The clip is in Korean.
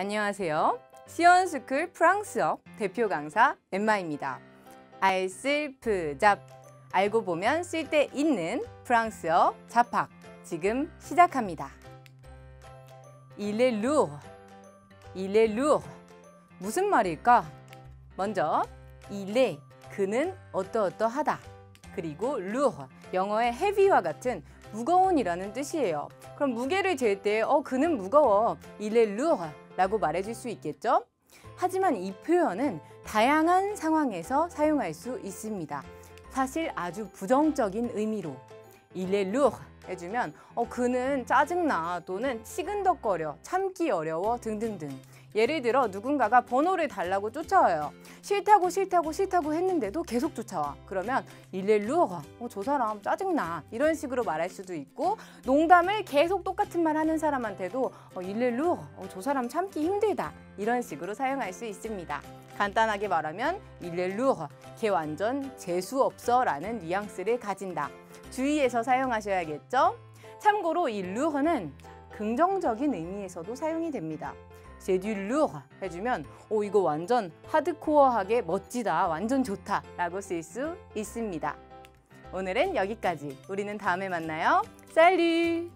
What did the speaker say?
안녕하세요. 시원스쿨 프랑스어 대표 강사 엠마입니다. 알쓸프 잡 알고 보면 쓸때 있는 프랑스어 잡학 지금 시작합니다. Il est lourd. Il est lourd. 무슨 말일까? 먼저 il est 그는 어떠어떠하다. 그리고 lourd 영어의 heavy와 같은 무거운이라는 뜻이에요. 그럼 무게를 잴 때 어 그는 무거워. il est lourd 라고 말해줄 수 있겠죠? 하지만 이 표현은 다양한 상황에서 사용할 수 있습니다. 사실 아주 부정적인 의미로 il lourd 해주면 어 그는 짜증나 또는 치근덕거려 참기 어려워 등등등 예를 들어 누군가가 번호를 달라고 쫓아와요. 싫다고 싫다고 싫다고 했는데도 계속 쫓아와. 그러면 il est lourd 어, 저 사람 짜증나. 이런 식으로 말할 수도 있고 농담을 계속 똑같은 말 하는 사람한테도 어, il est lourd 어, 저 사람 참기 힘들다. 이런 식으로 사용할 수 있습니다. 간단하게 말하면 lourd 걔 완전 재수 없어 라는 뉘앙스를 가진다. 주의해서 사용하셔야겠죠? 참고로 이 lourd는 긍정적인 의미에서도 사용이 됩니다. c'est du lourd 해주면 오 이거 완전 하드코어하게 멋지다, 완전 좋다 라고 쓸 수 있습니다. 오늘은 여기까지. 우리는 다음에 만나요. 쌀리!